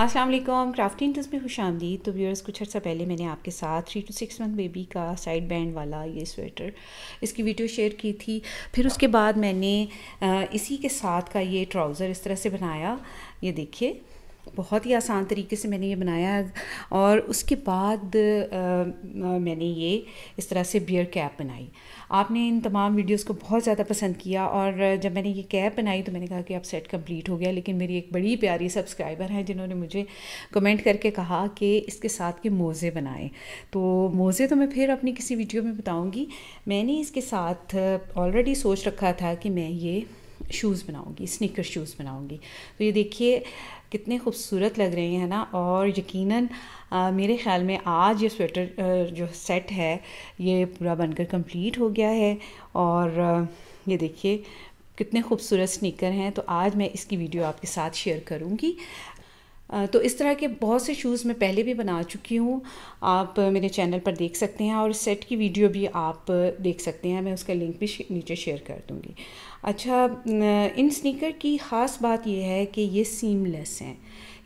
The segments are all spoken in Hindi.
वालेकुम क्राफ्टिंग टिप्स में खुश आमदी तो व्यूअर्स, कुछ अर्सा पहले मैंने आपके साथ three two six month baby का साइड बैंड वाला ये स्वेटर इसकी वीडियो शेयर की थी। फिर उसके बाद मैंने इसी के साथ का ये ट्राउज़र इस तरह से बनाया। ये देखिए बहुत ही आसान तरीके से मैंने ये बनाया और उसके बाद आ, मैंने ये इस तरह से बियर कैप बनाई। आपने इन तमाम वीडियोस को बहुत ज़्यादा पसंद किया और जब मैंने ये कैप बनाई तो मैंने कहा कि अब सेट कंप्लीट हो गया लेकिन मेरी एक बड़ी प्यारी सब्सक्राइबर हैं जिन्होंने मुझे कमेंट करके कहा कि इसके साथ के मोज़े बनाएँ। तो मोज़े तो मैं फिर अपनी किसी वीडियो में बताऊँगी। मैंने इसके साथ ऑलरेडी सोच रखा था कि मैं ये शूज़ बनाऊँगी स्निकर शूज़ बनाऊँगी। तो ये देखिए कितने खूबसूरत लग रहे हैं ना? और यकीनन आ, मेरे ख़्याल में आज ये स्वेटर जो सेट है ये पूरा बनकर कंप्लीट हो गया है। और ये देखिए कितने खूबसूरत स्नीकर हैं। तो आज मैं इसकी वीडियो आपके साथ शेयर करूँगी। तो इस तरह के बहुत से शूज़ मैं पहले भी बना चुकी हूँ। आप मेरे चैनल पर देख सकते हैं और सेट की वीडियो भी आप देख सकते हैं। मैं उसका लिंक भी नीचे शेयर कर दूँगी। अच्छा इन स्नीकर की ख़ास बात यह है कि ये सीमलेस हैं।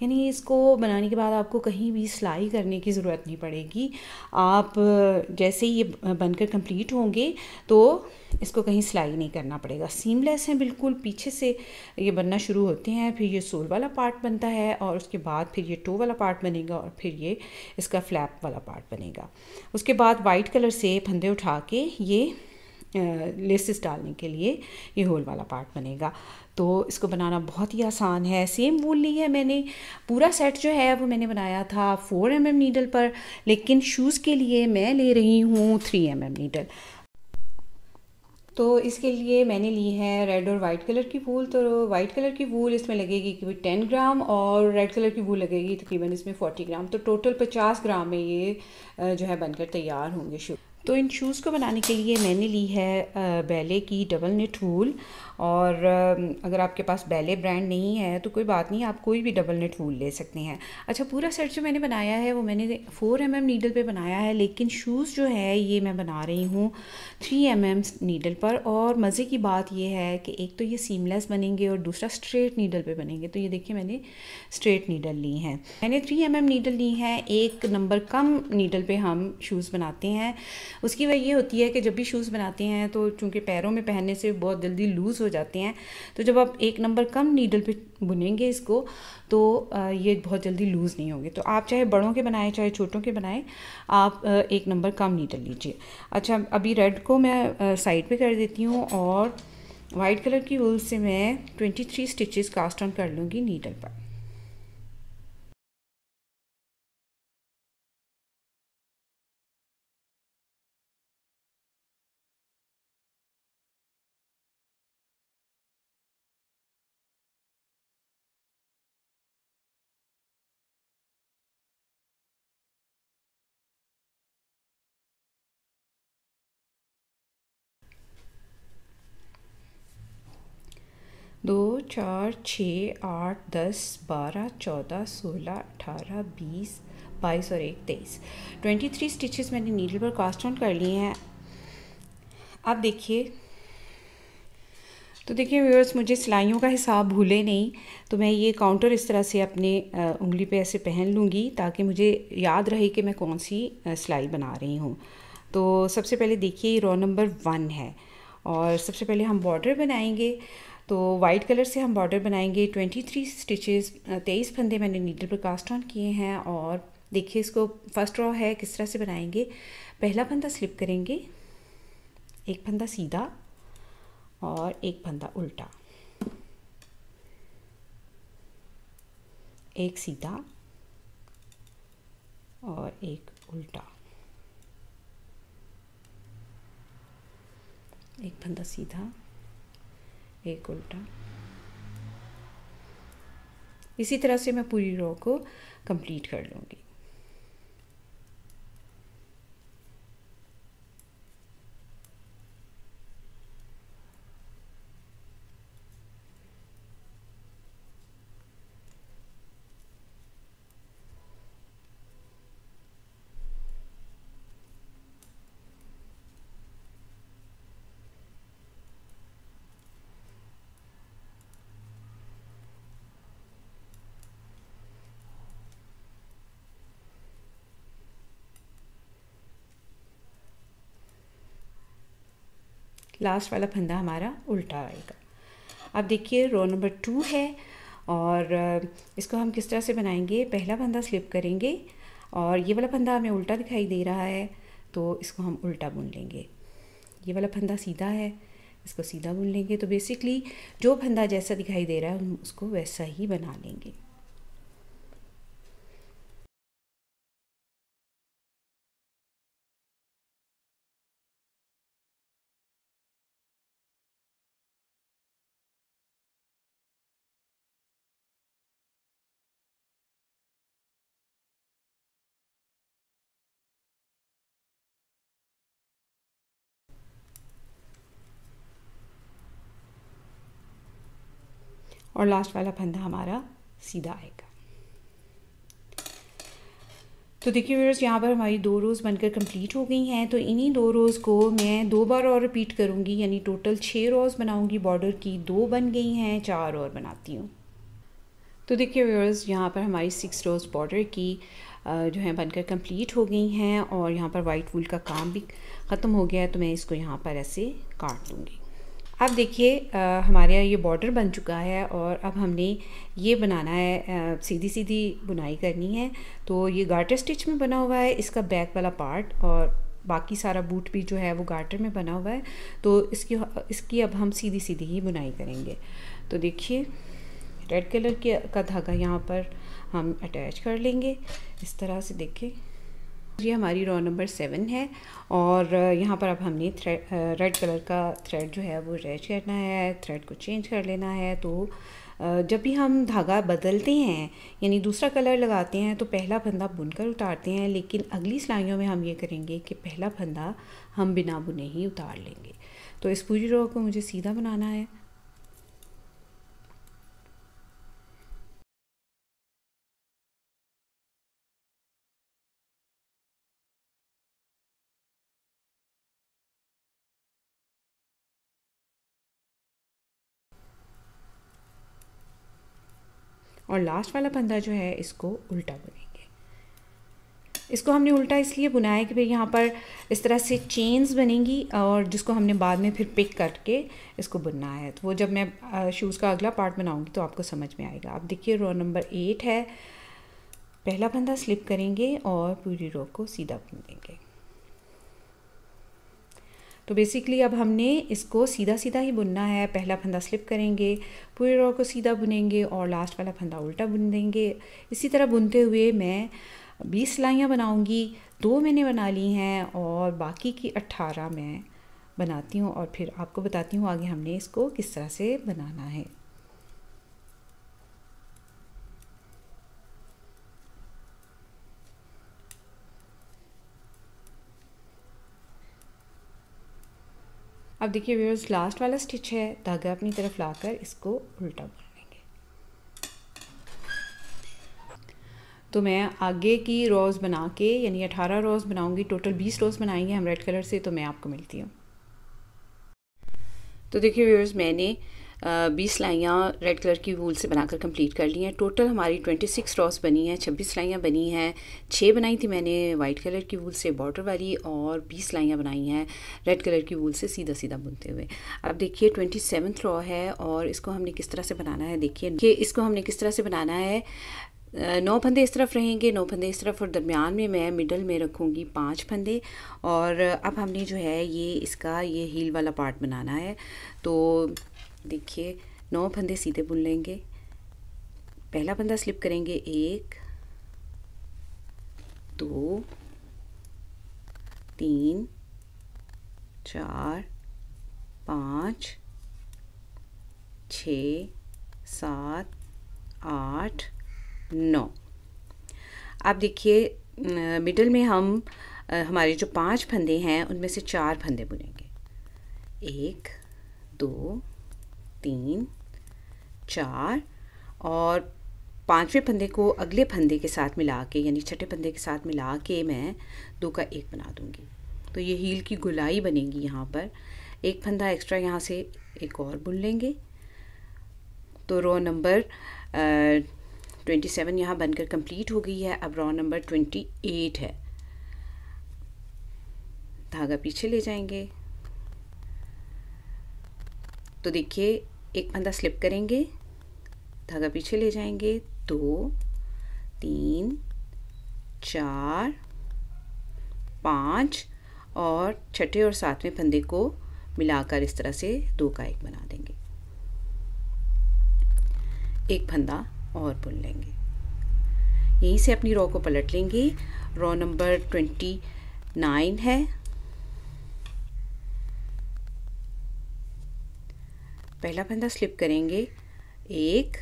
यानी इसको बनाने के बाद आपको कहीं भी सिलाई करने की ज़रूरत नहीं पड़ेगी। आप जैसे ही ये बनकर कंप्लीट होंगे तो इसको कहीं सिलाई नहीं करना पड़ेगा। सीमलेस हैं बिल्कुल, पीछे से ये बनना शुरू होते हैं, फिर ये सोल वाला पार्ट बनता है और उसके बाद फिर ये टो वाला पार्ट बनेगा और फिर ये इसका फ्लैप वाला पार्ट बनेगा। उसके बाद वाइट कलर से फंदे उठा के ये लेसिस डालने के लिए ये होल वाला पार्ट बनेगा। तो इसको बनाना बहुत ही आसान है। सेम वूल ली है मैंने। पूरा सेट जो है वो मैंने बनाया था फोर एम एम नीडल पर, लेकिन शूज़ के लिए मैं ले रही हूँ थ्री एम एम नीडल तो इसके लिए मैंने ली है रेड और वाइट कलर की वूल तो वाइट कलर की वूल इसमें लगेगी कि टेन ग्राम और रेड कलर की वूल लगेगी तकरीबन इसमें फोर्टी ग्राम तो टोटल पचास ग्राम में ये जो है बनकर तैयार होंगे शू तो इन शूज़ को बनाने के लिए मैंने ली है बैले की डबल नेट वूल और अगर आपके पास बैले ब्रांड नहीं है तो कोई बात नहीं, आप कोई भी डबल नेट वूल ले सकते हैं। अच्छा पूरा सेट जो मैंने बनाया है वो मैंने फोर एम एम नीडल पे बनाया है, लेकिन शूज़ जो है ये मैं बना रही हूँ थ्री एम एम नीडल पर और मज़े की बात यह है कि एक तो ये सीमलेस बनेंगे और दूसरा स्ट्रेट नीडल पर बनेंगे तो ये देखिए मैंने स्ट्रेट नीडल ली हैं। मैंने थ्री एम एम नीडल ली हैं, एक नंबर कम नीडल पर हम शूज़ बनाते हैं। उसकी वजह ये होती है कि जब भी शूज़ बनाते हैं तो चूँकि पैरों में पहनने से बहुत जल्दी लूज़ हो जाते हैं तो जब आप एक नंबर कम नीडल पे बुनेंगे इसको तो ये बहुत जल्दी लूज़ नहीं होंगे। तो आप चाहे बड़ों के बनाएँ, चाहे छोटों के बनाएँ, आप एक नंबर कम नीडल लीजिए। अच्छा अभी रेड को मैं साइड पे कर देती हूँ और वाइट कलर की वूल से मैं 23 स्टिचेस कास्ट ऑन कर लूँगी नीडल पर। दो, चार छः आठ, दस, बारह, चौदह, सोलह, अठारह, बीस, बाईस और एक, तेईस। ट्वेंटी थ्री स्टिचेस मैंने नीडल पर कास्ट ऑन कर लिए हैं। अब देखिए। तो देखिए व्यूअर्स मुझे सिलाइयों का हिसाब भूले नहीं तो मैं ये काउंटर इस तरह से अपने उंगली पे ऐसे पहन लूँगी ताकि मुझे याद रहे कि मैं कौन सी सिलाई बना रही हूँ। तो सबसे पहले देखिए ये रो नंबर वन है और सबसे पहले हम बॉर्डर बनाएँगे। तो वाइट कलर से हम बॉर्डर बनाएँगे। ट्वेंटी थ्री स्टिचेस तेईस फंदे मैंने नीडल पर कास्ट ऑन किए हैं और देखिए इसको फ़र्स्ट रॉ है, किस तरह से बनाएँगे? पहला फंदा स्लिप करेंगे, एक फंदा सीधा और एक फंदा उल्टा। एक सीधा और एक उल्टा। एक फंदा सीधा एक उल्टा। इसी तरह से मैं पूरी रो को कंप्लीट कर लूँगी। लास्ट वाला फंदा हमारा उल्टा आएगा। अब देखिए रो नंबर टू है और इसको हम किस तरह से बनाएँगे? पहला फंदा स्लिप करेंगे और ये वाला फंदा हमें उल्टा दिखाई दे रहा है तो इसको हम उल्टा बुन लेंगे। ये वाला फंदा सीधा है, इसको सीधा बुन लेंगे। तो बेसिकली जो फंदा जैसा दिखाई दे रहा है, हम उसको वैसा ही बना लेंगे। और लास्ट वाला फंदा हमारा सीधा आएगा। तो देखिए व्यूअर्स यहाँ पर हमारी दो रोज़ बनकर कंप्लीट हो गई हैं तो इन्हीं दो रोज़ को मैं दो बार और रिपीट करूँगी, यानी टोटल छः रोज़ बनाऊँगी बॉर्डर की दो बन गई हैं, चार और बनाती हूँ। तो देखिए व्यूअर्स यहाँ पर हमारी सिक्स रोज़ बॉर्डर की जो है बनकर कंप्लीट हो गई हैं, और यहाँ पर वाइट वूल का काम भी ख़त्म हो गया है तो मैं इसको यहाँ पर ऐसे काट दूँगी। अब देखिए हमारे यहाँ ये बॉर्डर बन चुका है और अब हमने ये बनाना है आ, सीधी सीधी बुनाई करनी है। तो ये गार्टर स्टिच में बना हुआ है इसका बैक वाला पार्ट और बाकी सारा बूट भी जो है वो गार्टर में बना हुआ है। तो इसकी इसकी अब हम सीधी सीधी ही बुनाई करेंगे। तो देखिए रेड कलर के का धागा यहाँ पर हम अटैच कर लेंगे। इस तरह से देखिए। ये हमारी रॉ नंबर सेवन है और यहाँ पर अब हमने रेड कलर का थ्रेड जो है वो अटैच करना है थ्रेड को चेंज कर लेना है। तो जब भी हम धागा बदलते हैं, यानी दूसरा कलर लगाते हैं तो पहला फंदा बुनकर उतारते हैं, लेकिन अगली सिलाइयों में हम ये करेंगे कि पहला फंदा हम बिना बुने ही उतार लेंगे। तो इस पूरी रॉ को मुझे सीधा बनाना है। और लास्ट वाला फंदा जो है, इसको उल्टा बुनेंगे। इसको हमने उल्टा इसलिए बुनाया कि भाई यहाँ पर इस तरह से चेन्स बनेंगी और जिसको हमने बाद में फिर पिक करके इसको बुनना है। तो वो जब मैं शूज़ का अगला पार्ट बनाऊँगी तो आपको समझ में आएगा। आप देखिए रो नंबर एट है। पहला फंदा स्लिप करेंगे और पूरी रो को सीधा बुन देंगे तो बेसिकली अब हमने इसको सीधा सीधा ही बुनना है। पहला फंदा स्लिप करेंगे, पूरे रो को सीधा बुनेंगे और लास्ट वाला फंदा उल्टा बुन देंगे। इसी तरह बुनते हुए मैं बीस सिलाइयाँ बनाऊँगी, दो मैंने बना ली हैं और बाकी की अट्ठारह मैं बनाती हूँ और फिर आपको बताती हूँ आगे हमने इसको किस तरह से बनाना है। अब देखिए व्यूअर्स लास्ट वाला स्टिच है, धागा अपनी तरफ़ लाकर इसको उल्टा बुन लेंगे। तो मैं आगे की रोज़ बना के, यानी अठारह रोज़ बनाऊँगी टोटल बीस रोज़ बनाएँगे हम रेड कलर से तो मैं आपको मिलती हूँ। तो देखिए व्यूअर्स मैंने बीस सिलाइयाँ रेड कलर की वूल से बनाकर कंप्लीट कर ली हैं। टोटल हमारी ट्वेंटी सिक्स रॉस बनी हैं, छब्बीस सिलाइयाँ बनी हैं। छः बनाई थी मैंने वाइट कलर की वूल से बॉर्डर वाली और बीस सिलाइयाँ बनाई हैं रेड कलर की वूल से सीधा सीधा बुनते हुए। अब देखिए ट्वेंटी सेवन्थ रॉ है और इसको हमने किस तरह से बनाना है देखिए। कि इसको हमने किस तरह से बनाना है नौ फंदे इस तरफ़ रहेंगे, नौ फंदे इस तरफ़ और दरमियान में मैं मिडल में रखूँगी पाँच फंदे और अब हमने जो है ये इसका ये हील वाला पार्ट बनाना है। तो देखिए, नौ फंदे सीधे बुन लेंगे। पहला फंदा स्लिप करेंगे एक, दो, तीन, चार, पाँच, छ, सात, आठ, नौ। आप देखिए मिडल में हम हमारे जो पाँच फंदे हैं, उनमें से चार फंदे बुनेंगे। एक, दो तीन, चार और पाँचवें फंदे को अगले फंदे के साथ मिला के, यानी छठे फंदे के साथ मिला के मैं दो का एक बना दूँगी। तो ये हील की गुलाई बनेगी यहाँ पर। एक फंदा एक्स्ट्रा यहाँ से एक और बुन लेंगे। तो रो नंबर ट्वेंटी सेवन यहाँ बनकर कंप्लीट हो गई है। अब रो नंबर ट्वेंटी एट है। धागा पीछे ले जाएँगे। तो देखिए एक फंदा स्लिप करेंगे, धागा पीछे ले जाएँगे, दो, तीन, चार, पाँच और छठे और सातवें फंदे को मिलाकर इस तरह से दो का एक बना देंगे। एक फंदा और बुन लेंगे। यहीं से अपनी रॉ को पलट लेंगे। रॉ नंबर ट्वेंटी नाइन है। पहला फंदा स्लिप करेंगे। एक,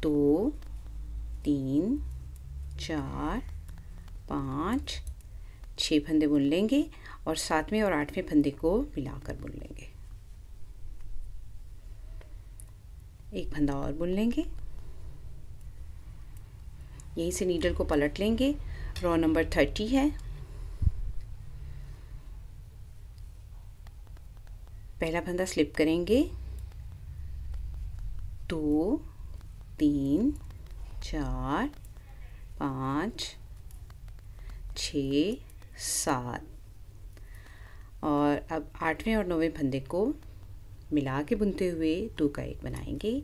दो, तीन, चार, पाँच छः फंदे बुन लेंगे और सातवें और आठवें फंदे को मिलाकर बुन लेंगे। एक फंदा और बुन लेंगे। यहीं से नीडल को पलट लेंगे। रॉ नंबर थर्टी है। पहला फंदा स्लिप करेंगे। दो, तीन, चार, पाँच, छ, सात। और अब आठवें और नौवें फंदे को मिला के बुनते हुए दो का एक बनाएँगे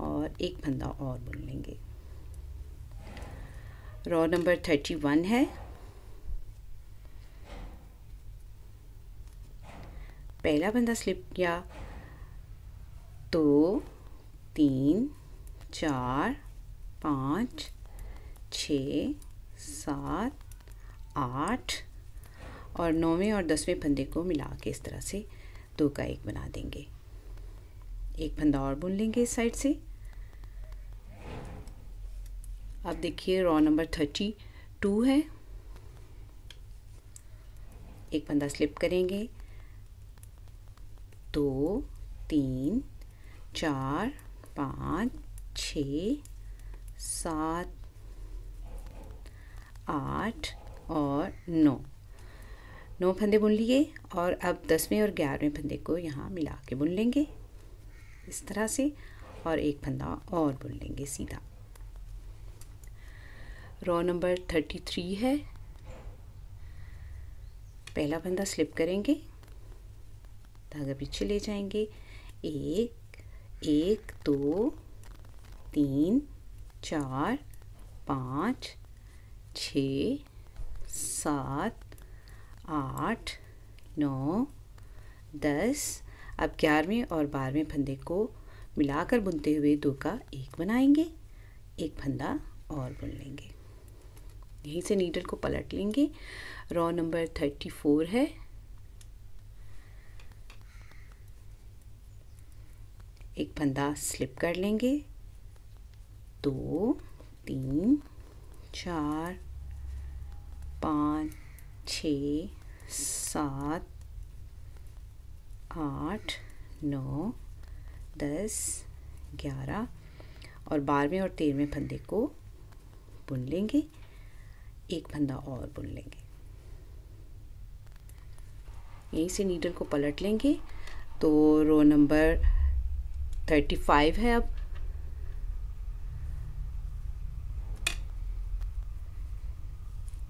और एक फंदा और बुन लेंगे। रॉ नंबर थर्टी वन है। पहला बंदा स्लिप किया। दो तीन, चार, पाँच, छ, सात, आठ और नौवें और दसवें फंदे को मिला के इस तरह से दो का एक बना देंगे। एक फंदा और बुन लेंगे इस साइड से। अब देखिए रॉ नंबर थर्टी टू है। एक फंदा स्लिप करेंगे। दो, तीन, चार पाँच, छ, सात, आठ और नौ। नौ फंदे बुन लिए और अब दसवें और ग्यारहवें फंदे को यहाँ मिला के बुन लेंगे इस तरह से और एक फंदा और बुन लेंगे सीधा। रॉ नंबर थर्टी थ्री है। पहला फंदा स्लिप करेंगे, धागा पीछे ले जाएँगे। एक एक, दो, तीन, चार, पाँच, छ, सात, आठ, नौ, दस। अब ग्यारहवें और बारहवें फंदे को मिलाकर बुनते हुए दो का एक बनाएँगे, एक फंदा और बुन लेंगे। यहीं से नीडल को पलट लेंगे। रॉ नंबर थर्टी फोर है। एक फंदा स्लिप कर लेंगे। दो, तीन, चार, पाँच, छ, सात, आठ, नौ, दस, ग्यारह और बारहवें और तेरहवें फंदे को बुन लेंगे। एक फंदा और बुन लेंगे। यहीं से नीडल को पलट लेंगे। तो रो नंबर थर्टी फाइव है अब।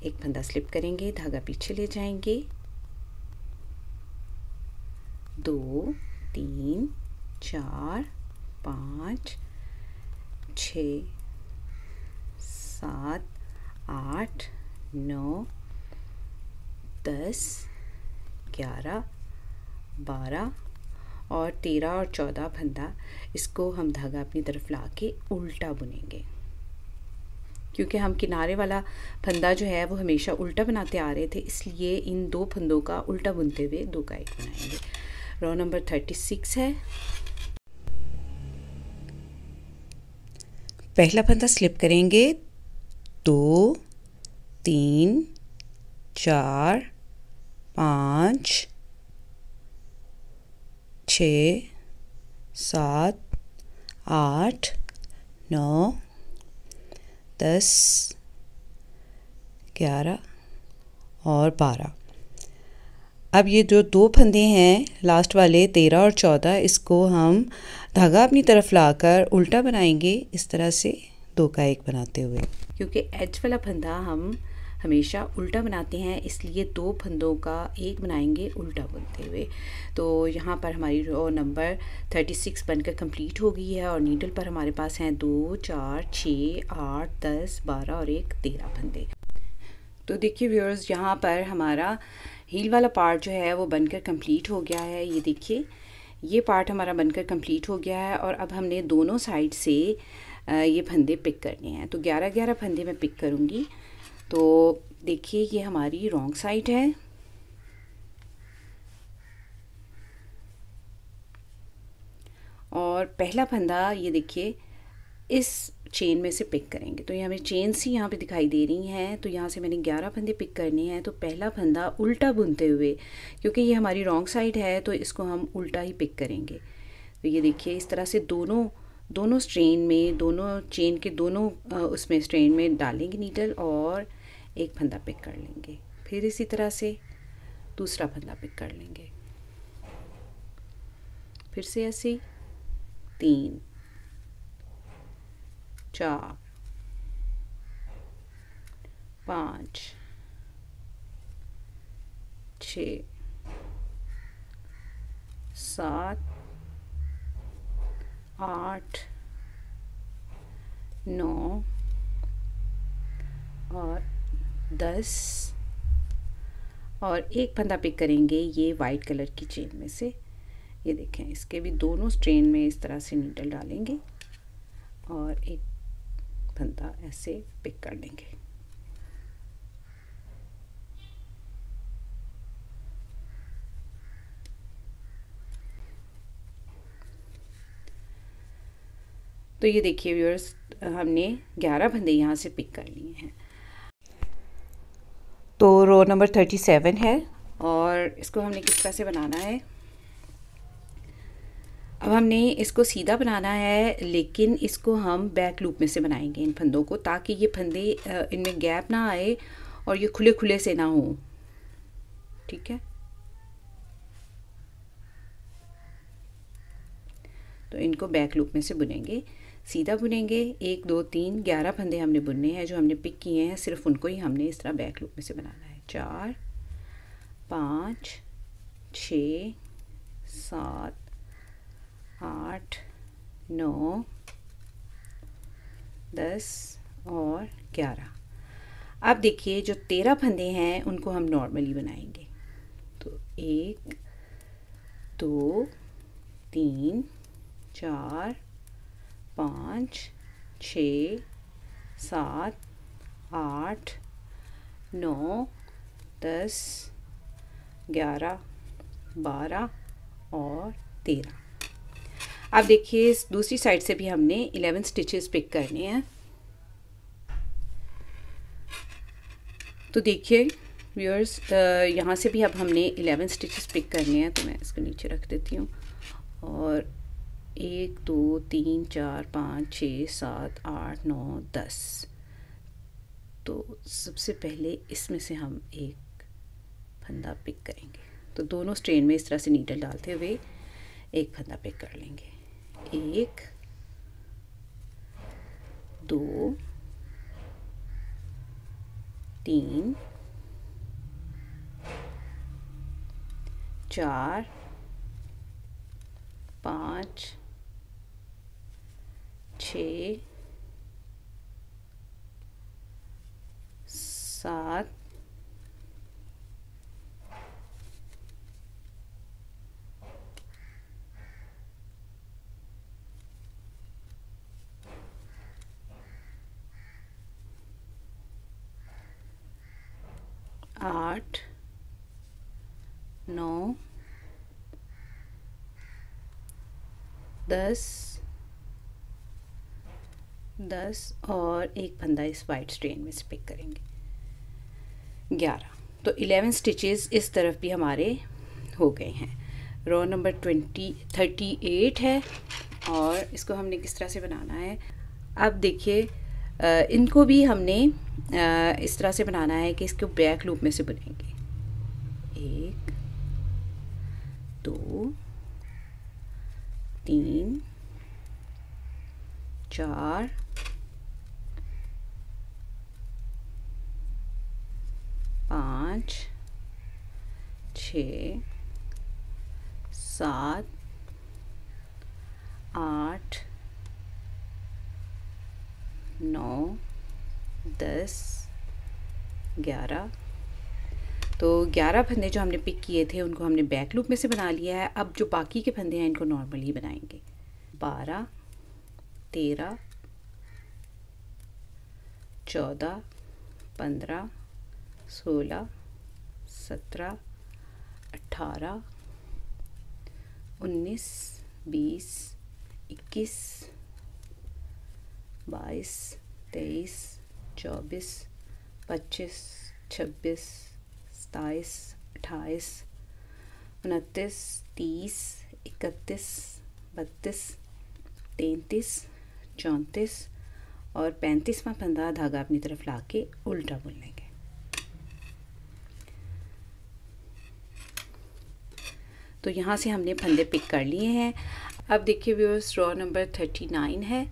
एक फंदा स्लिप करेंगे, धागा पीछे ले जाएँगे। दो, तीन, चार, पाँच, छ, सात, आठ, नौ, दस, ग्यारह, बारह और तेरह और चौदह फंदा इसको हम धागा अपनी तरफ़ ला के उल्टा बुनेंगे। क्योंकि हम किनारे वाला फंदा जो है, वो हमेशा उल्टा बनाते आ रहे थे, इसलिए इन दो फंदों का उल्टा बुनते हुए दो एक बनाएँगे। रो नंबर थर्टी सिक्स है। पहला फंदा स्लिप करेंगे। दो, तीन, चार, पाँच छ, सात, आठ, नौ, दस, ग्यारह और बारह। अब ये जो दो फंदे हैं, लास्ट वाले तेरह और चौदह, इसको हम धागा अपनी तरफ़ लाकर उल्टा बनाएँगे, इस तरह से दो का एक बनाते हुए। क्योंकि एच वाला फंदा हम हमेशा उल्टा बनाते हैं, इसलिए दो फंदों का एक बनाएँगे उल्टा बुनते हुए। तो यहाँ पर हमारी रो नंबर थर्टी सिक्स बनकर कंप्लीट हो गई है और नीडल पर हमारे पास हैं दो, चार छः आठ, दस, बारह और एक, तेरह फंदे। तो देखिए व्यूअर्स यहाँ पर हमारा हील वाला पार्ट जो है वो बनकर कंप्लीट हो गया है। ये देखिए, ये पार्ट हमारा बनकर कंप्लीट हो गया है और अब हमने दोनों साइड से ये फंदे पिक करने हैं। तो ग्यारह ग्यारह फंदे मैं पिक करूँगी। तो देखिए, ये हमारी रॉन्ग साइड है। और पहला फंदा, ये देखिए, इस चेन में से पिक करेंगे। तो ये हमें चेन सी यहाँ पे दिखाई दे रही हैं तो यहाँ से मैंने ग्यारह फंदे पिक करने हैं। तो पहला फंदा उल्टा बुनते हुए, क्योंकि ये हमारी रॉन्ग साइड है तो इसको हम उल्टा ही पिक करेंगे। तो ये देखिए, इस तरह से दोनों दोनों स्ट्रेन में, दोनों चेन के दोनों उसमें स्ट्रेन में डालेंगे नीडल और एक फंदा पिक कर लेंगे। फिर इसी तरह से दूसरा फंदा पिक कर लेंगे। फिर से ऐसे तीन, चार, पाँच, छ, सात आठ, नौ, और दस। और एक फंदा पिक करेंगे ये वाइट कलर की चेन में से। ये देखें, इसके भी दोनों स्ट्रेन में इस तरह से नीडल डालेंगे और एक फंदा ऐसे पिक कर लेंगे तो ये देखिए व्यूअर्स हमने 11 फंदे यहाँ से पिक कर लिए हैं। तो रो नंबर 37 है। और इसको हमने किस तरह से बनाना है? अब हमने इसको सीधा बनाना है लेकिन इसको हम बैक लूप में से बनाएँगे इन फंदों को ताकि ये फंदे इनमें गैप ना आए और ये खुले खुले से ना हो। ठीक है? तो इनको बैक लूप में से बुनेंगे। सीधा बुनेंगे। एक, दो, तीन, ग्यारह फंदे हमने बुनने हैं, जो हमने पिक किए हैं, सिर्फ़ उनको ही हमने इस तरह बैक लूप में से बनाना है। चार, पाँच छ सात, आठ, नौ, दस और ग्यारह। अब देखिए, जो तेरह फंदे हैं, उनको हम नॉर्मली बनाएँगे। तो एक, दो, तीन, चार पाँच, छ, सात, आठ, नौ, दस, ग्यारह, बारह और तेरह। अब देखिए, इस दूसरी साइड से भी हमने 11 स्टिचेस पिक करने हैं। तो देखिए व्यूअर्स यहाँ से भी अब हमने 11 स्टिचेस पिक करने हैं तो मैं इसको नीचे रख देती हूँ। और एक, दो, तीन, चार, पाँच छः सात, आठ, नौ, दस। तो सबसे पहले इसमें से हम एक फंदा पिक करेंगे। तो दोनों स्ट्रेन में इस तरह से नीडल डालते हुए एक फंदा पिक कर लेंगे। एक, दो, तीन, चार, पाँच छ सात आठ नौ दस दस और एक फंदा इस वाइट स्ट्रेन में से पिक करेंगे। ग्यारह। तो इलेवन स्टिचेस इस तरफ़ भी हमारे हो गए हैं। Row number twenty thirty eight है और इसको हमने किस तरह से बनाना है? अब देखिए इनको भी हमने इस तरह से बनाना है कि इसको बैक लूप में से बनेंगे। एक, दो, तीन, चार पाँच, छ, सात, आठ, नौ, दस, ग्यारह। तो ग्यारह फंदे जो हमने पिक किए थे, उनको हमने बैक लूप में से बना लिया है। अब जो बाकी के फंदे हैं, इनको नॉर्मली बनाएँगे। बारह, तेरह, चौदह, पंद्रह, सोलह सत्रह, अठारह, उन्नीस, बीस, इक्कीस, बाईस, तेईस, चौबीस, पच्चीस, छब्बीस, सताईस, अट्ठाईस, उनतीस, तीस, इकतीस, बत्तीस, तैंतीस, चौंतीस और पैंतीसवा पंद्रह धागा अपनी तरफ़ ला के उल्टा बुन लेंगे तो यहाँ से हमने फंदे पिक कर लिए हैं। अब देखिए viewers row number thirty nine है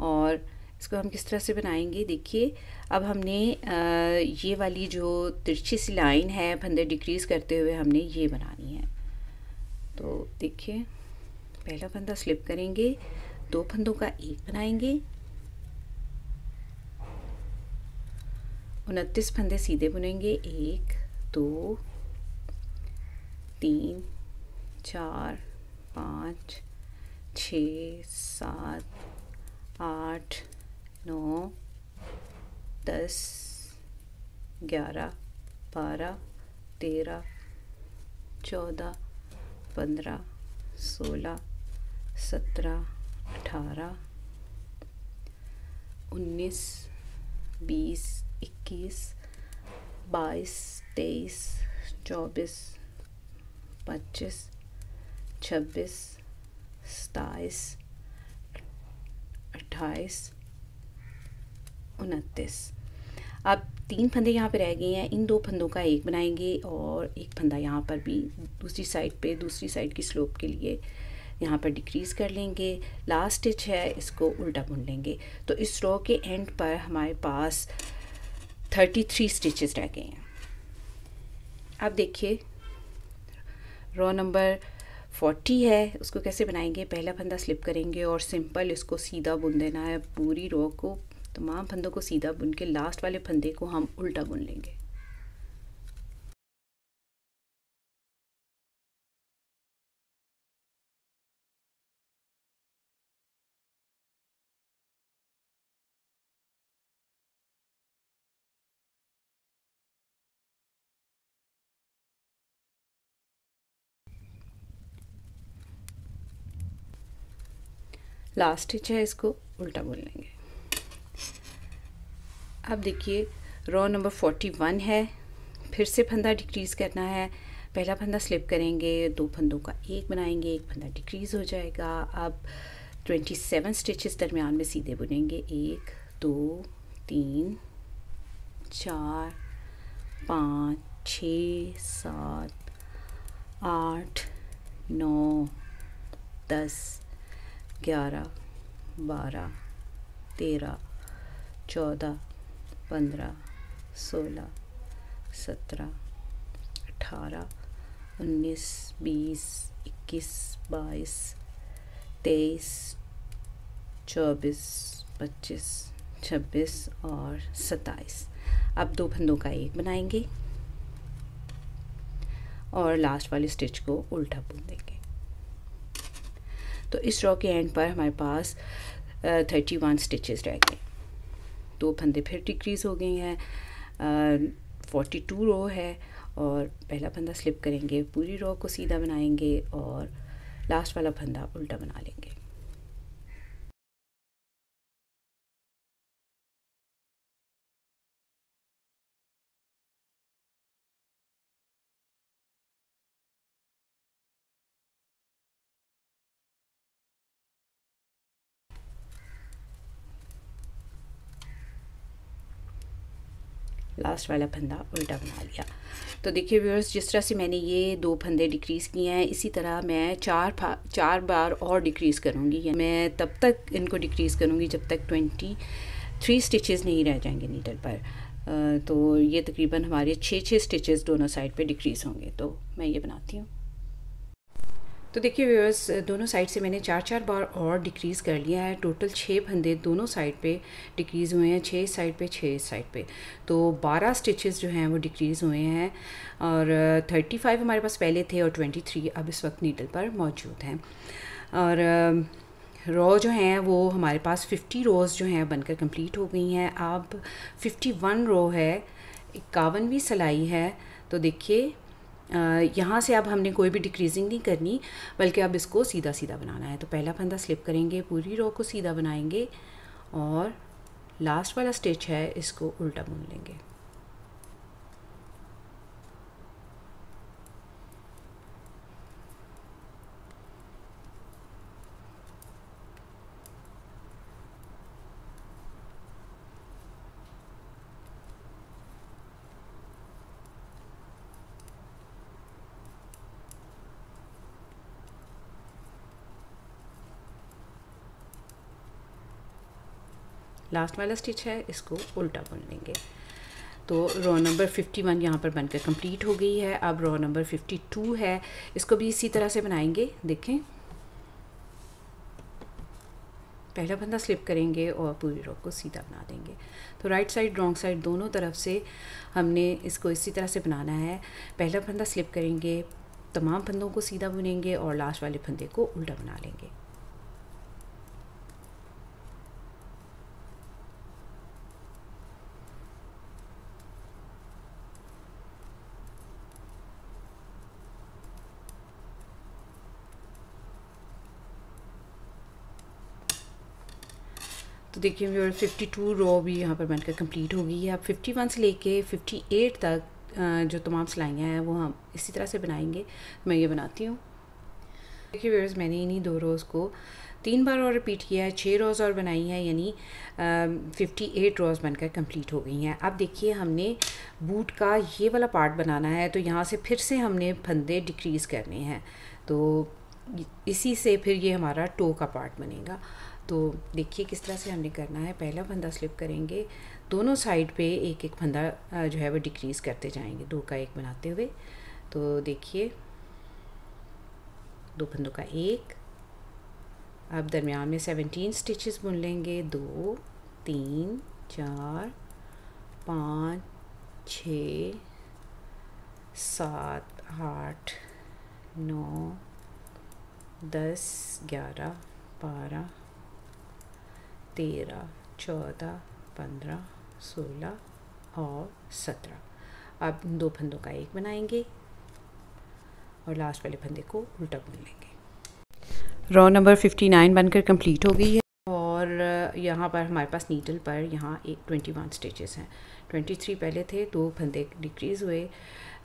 और इसको हम किस तरह से बनाएँगे? देखिए, अब हमने ये वाली जो तिरछी सी लाइन है, फंदे डिक्रीज़ करते हुए हमने ये बनानी है। तो देखिए, पहला फंदा स्लिप करेंगे, दो फंदों का एक बनाएँगे। उनतीस फंदे सीधे बुनेंगे, एक, दो, तीन चार, पाँच, छ, सात, आठ, नौ, दस, ग्यारह, बारह, तेरह, चौदह, पंद्रह, सोलह, सत्रह, अठारह, उन्नीस, बीस, इक्कीस, बाईस, तेईस, चौबीस, पच्चीस छब्बीस सताईस अट्ठाईस उनतीस। अब तीन फंदे यहाँ पे रह गए हैं। इन दो फंदों का एक बनाएँगे और एक फंदा यहाँ पर भी दूसरी साइड पे, दूसरी साइड की स्लोप के लिए यहाँ पर डिक्रीज़ कर लेंगे। लास्ट स्टिच है, इसको उल्टा बुन लेंगे। तो इस रो के एंड पर हमारे पास थर्टी थ्री स्टिचेस रह गए हैं। अब देखिए रो नंबर फोर्टी है, उसको कैसे बनाएँगे? पहला फंदा स्लिप करेंगे और सिंपल इसको सीधा बुन देना है। पूरी रो को, तमाम फंदों को सीधा बुन के लास्ट वाले फंदे को हम उल्टा बुन लेंगे। लास्ट स्टिच है, इसको उल्टा बुन लेंगे। अब देखिए रो नंबर फोर्टी वन है। फिर से फंदा डिक्रीज़ करना है। पहला फंदा स्लिप करेंगे, दो फंदों का एक बनाएँगे, एक फंदा डिक्रीज़ हो जाएगा। अब ट्वेंटी सेवन स्टिचेस दरमियान में सीधे बुनेंगे। एक, दो, तीन, चार, पाँच, छ, सात, आठ, नौ, दस ग्यारह, बारह, तेरह, चौदह, पंद्रह, सोलह, सत्रह, अठारह, उन्नीस, बीस, इक्कीस, बाईस, तेईस, चौबीस, पच्चीस, छब्बीस और सत्ताईस। अब दो फंदों का एक बनाएँगे और लास्ट वाले स्टिच को उल्टा बुन देंगे तो इस रॉ के एंड पर हमारे पास थर्टी वन स्टिचेज रह गए। दो फंदे फिर डिक्रीज़ हो गई हैं फोर्टी टू रो है और पहला फंदा स्लिप करेंगे, पूरी रो को सीधा बनाएँगे और लास्ट वाला फंदा उल्टा बना लेंगे। लास्ट वाला फंदा उल्टा बना लिया। तो देखिए व्यूअर्स जिस तरह से मैंने ये दो फंदे डिक्रीज़ किए हैं, इसी तरह मैं चार चार बार और डिक्रीज़ करूँगी। मैं तब तक इनको डिक्रीज़ करूँगी जब तक ट्वेंटी थ्री स्टिचेज़ नहीं रह जाएँगे नीडल पर। तो ये तकरीबन हमारे छः छः स्टिचेज़ दोनों साइड पे डिक्रीज़ होंगे। तो मैं ये बनाती हूँ। तो देखिए व्यूअर्स दोनों साइड से मैंने चार चार बार और डिक्रीज़ कर लिया है। टोटल छः फंदे दोनों साइड पे डिक्रीज़ हुए हैं छः साइड पे छः साइड पे। तो बारह स्टिचेस जो हैं वो डिक्रीज़ हुए हैं और थर्टी फाइव हमारे पास पहले थे और ट्वेंटी थ्री अब इस वक्त नीडल पर मौजूद हैं। और रो जो हैं वो हमारे पास फिफ्टी रोज़ जो हैं बनकर कंप्लीट हो गई हैं। अब फिफ्टी वन रो है, इक्यावनवीं सिलाई है। तो देखिए यहाँ से अब हमने कोई भी डिक्रीजिंग नहीं करनी, बल्कि अब इसको सीधा सीधा बनाना है। तो पहला फंदा स्लिप करेंगे, पूरी रो को सीधा बनाएँगे और लास्ट वाला स्टिच है, इसको उल्टा बुन लेंगे। लास्ट वाला स्टिच है, इसको उल्टा बुन लेंगे। तो रो नंबर 51 यहाँ पर बनकर कंप्लीट हो गई है। अब रो नंबर 52 है। इसको भी इसी तरह से बनाएँगे, देखें। पहला बंदा स्लिप करेंगे और पूरी रो को सीधा बना देंगे। तो राइट साइड रॉन्ग साइड दोनों तरफ़ से हमने इसको इसी तरह से बनाना है। पहला फंदा स्लिप करेंगे, तमाम फंदों को सीधा बुनेंगे और लास्ट वाले फंदे को उल्टा बना लेंगे। देखिए व्यूअर 52 रो भी यहाँ पर बनकर कंप्लीट हो गई है। अब 51 से लेके 58 तक जो तमाम सिलाइयाँ हैं, वो हम इसी तरह से बनाएँगे। मैं ये बनाती हूँ। देखिए व्यूअर्स मैंने इन्हीं दो रोज़ को तीन बार और रिपीट किया है। छः रोज़ और बनाई है, यानी फिफ्टी एट रोज़ बनकर कंप्लीट हो गई हैं। अब देखिए, हमने बूट का ये वाला पार्ट बनाना है तो यहाँ से फिर से हमने फंदे डिक्रीज़ करने हैं। तो इसी से फिर ये हमारा टो का पार्ट बनेगा। तो देखिए किस तरह से हमने करना है। पहला फंदा स्लिप करेंगे। दोनों साइड पे एक एक फंदा जो है वो डिक्रीज़ करते जाएँगे, दो का एक बनाते हुए। तो देखिए, दो फंदों का एक। अब दरमियान में सेवनटीन स्टिचेस बुन लेंगे। दो, तीन, चार, पाँच, छ, सात, आठ, नौ, दस, ग्यारह, बारह तेरह, चौदह, पंद्रह, सोलह और सत्रह। अब दो फंदों का एक बनाएँगे और लास्ट वाले फंदे को उल्टा बुन लेंगे। रॉ नंबर फिफ्टी नाइन बनकर कंप्लीट हो गई है और यहाँ पर हमारे पास नीडल पर यहाँ एक ट्वेंटी वन स्टिचेस हैं। ट्वेंटी थ्री पहले थे, दो फंदे डिक्रीज़ हुए